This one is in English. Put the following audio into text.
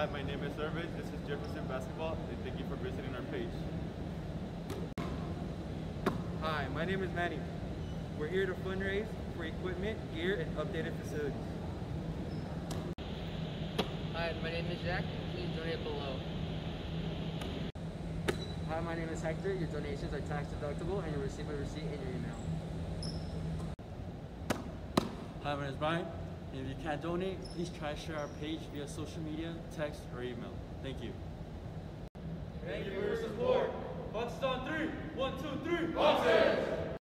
Hi, my name is Irvin. This is Jefferson Basketball, and thank you for visiting our page. Hi, my name is Manny. We're here to fundraise for equipment, gear, and updated facilities. Hi, my name is Jack. Please donate below. Hi, my name is Hector. Your donations are tax deductible and you'll receive a receipt in your email. Hi, my name is Brian. And if you can't donate, please try to share our page via social media, text, or email. Thank you. Thank you for your support. Bucks on three. One, two, three. Bucks!